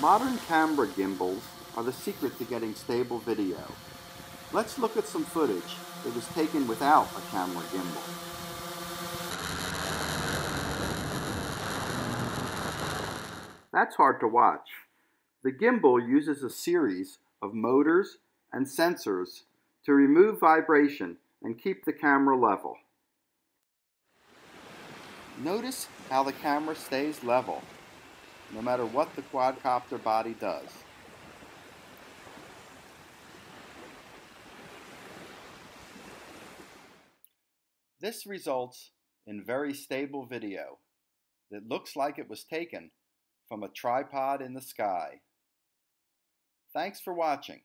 Modern camera gimbals are the secret to getting stable video. Let's look at some footage that was taken without a camera gimbal. That's hard to watch. The gimbal uses a series of motors and sensors to remove vibration and keep the camera level. Notice how the camera stays level no matter what the quadcopter body does. This results in very stable video that looks like it was taken from a tripod in the sky. Thanks for watching.